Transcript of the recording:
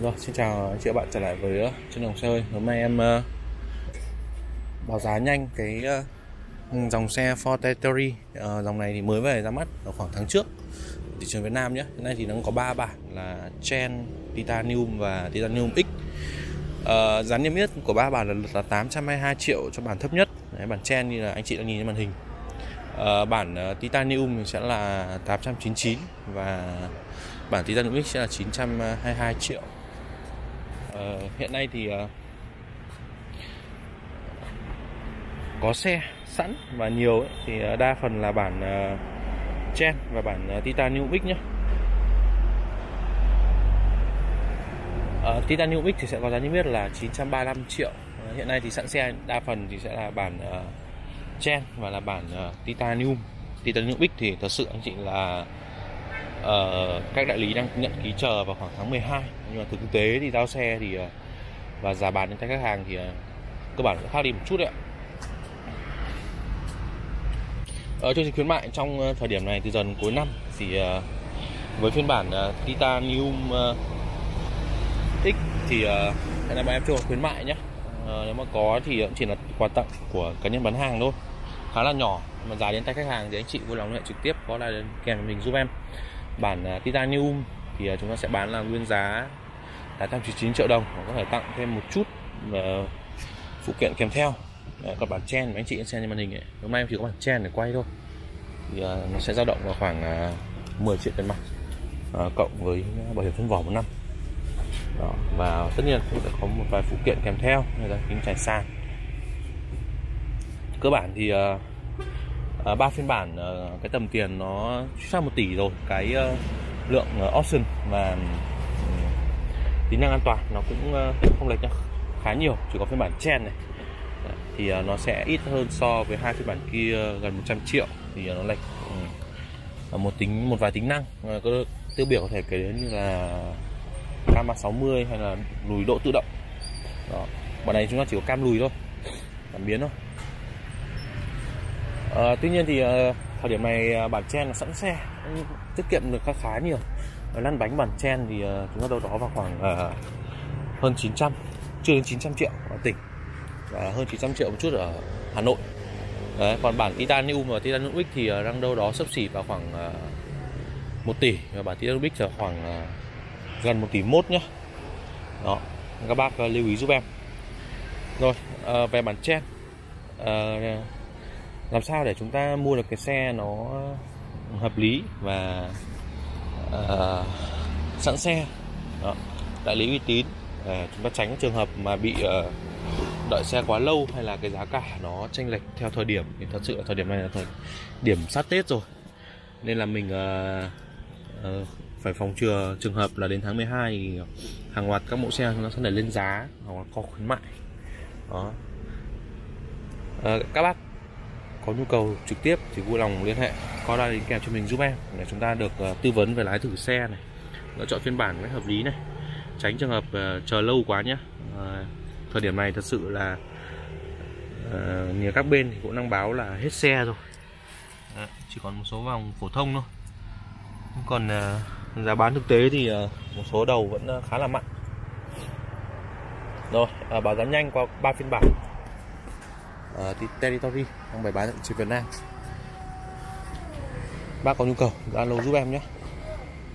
Rồi, xin chào anh chị và bạn trở lại với ờ, uh, chân đồng xe hơi Hôm nay em uh, báo giá nhanh cái uh, dòng xe Ford Territory. Uh, Dòng này thì mới về ra mắt ở khoảng tháng trước. Thị trường Việt Nam nhé Hiện nay thì nó có 3 bản là Chen, Titanium và Titanium X. Uh, Giá niêm yết của ba bản là, là 822 triệu cho bản thấp nhất. Đấy, Bản Chen như là anh chị đang nhìn trên màn hình. Uh, Bản uh, Titanium thì sẽ là 899 và bản Titanium X sẽ là 922 triệu uh, hiện nay thì uh, có xe sẵn và nhiều ấy, thì uh, đa phần là bản uh, Chen và bản uh, Titanium X nhé uh, Titanium X thì sẽ có giá niêm yết là 935 triệu. Uh, hiện nay thì sẵn xe đa phần thì sẽ là bản uh, Chen và là bản uh, Titanium. Titanium X thì thật sự anh chị là uh, các đại lý đang nhận ký chờ vào khoảng tháng 12 nhưng mà thực tế thì giao xe thì uh, và giá bán đến tay khách hàng thì uh, cơ bản sẽ khác đi một chút đấy ạ. Ở chương trình khuyến mại trong uh, thời điểm này từ dần cuối năm thì uh, với phiên bản uh, titanium uh, x thì uh, hiện nay bọn em chưa có khuyến mại nhé. Uh, nếu mà có thì cũng chỉ là quà tặng của cá nhân bán hàng thôi. Khá là nhỏ mà giá đến tay khách hàng thì anh chị vui lòng liên hệ trực tiếp có là kèm mình giúp em bản à, titanium thì à, chúng ta sẽ bán là nguyên giá 899 triệu đồng. Có thể tặng thêm một chút à, phụ kiện kèm theo. Đấy, còn bản chen anh chị xem trên màn hình ấy. Hôm nay em chỉ có bản chen để quay thôi. Thì nó sẽ dao động vào khoảng 10 triệu tiền mặt cộng với bảo hiểm thân vỏ một năm. Đó, và tất nhiên cũng sẽ có một vài phụ kiện kèm theo. Như là kính trải sàn. Cơ bản thì uh, Ờ, ba phiên bản ờ, cái tầm tiền nó sang một tỷ rồi. Cái ờ, lượng option và ừ, tính năng an toàn nó cũng không lệch nhau khá nhiều. Chỉ có phiên bản chen này. Thì nó sẽ ít hơn so với hai phiên bản kia gần 100 triệu thì nó lệch. Ừ. Một tính, một vài tính năng có tiêu biểu có thể kể đến như là cam 60 hay là lùi độ tự động. Đó, bọn này chúng ta chỉ có cam lùi thôi cảm biến thôi à, tuy nhiên thì ờ, thời điểm này ờ, bản chen là sẵn xe tiết kiệm được khá khá nhiều. Lăn bánh bản chen thì chúng ta đâu đó vào khoảng à, hơn 900 chưa đến 900 triệu ở tỉnh và hơn 900 triệu một chút ở Hà Nội. Đấy, còn bản Titanium và Titanium X thì đang đâu đó sấp xỉ vào khoảng à, 1 tỷ và bản Titanium X là khoảng à, gần 1 tỷ mốt nhá. Đó các bác lưu ý giúp em. Rồi à, về bản chen à, làm sao để chúng ta mua được cái xe nó hợp lý và uh, sẵn xe? Đó. đại lý uy tín. Uh, chúng ta tránh trường hợp mà bị uh, đợi xe quá lâu hay là cái giá cả nó chênh lệch theo thời điểm. Thì thật sự là thời điểm này là thời điểm sát tết rồi. Nên là mình uh, uh, phải phòng chừa trường hợp là đến tháng 12 thì hàng loạt các mẫu xe nó sẽ đẩy lên giá hoặc là có khuyến mại. Đó. À, các bác có nhu cầu trực tiếp thì vui lòng liên hệ. Có ra đến kèm cho mình giúp em để chúng ta được uh, tư vấn về lái thử xe này lựa chọn phiên bản hợp lý này tránh trường hợp uh, chờ lâu quá nhé uh, ờ, thời điểm này thật sự là uh, nhiều các bên thì cũng đang báo là hết xe rồi. Đấy, chỉ còn một số vòng phổ thông thôi. Còn uh, giá bán thực tế thì uh, một số đầu vẫn uh, khá là mạnh rồi uh, báo giá nhanh qua ba phiên bản uh, Territory đang bày bán tại Việt Nam. Bác có nhu cầu alo giúp em nhé.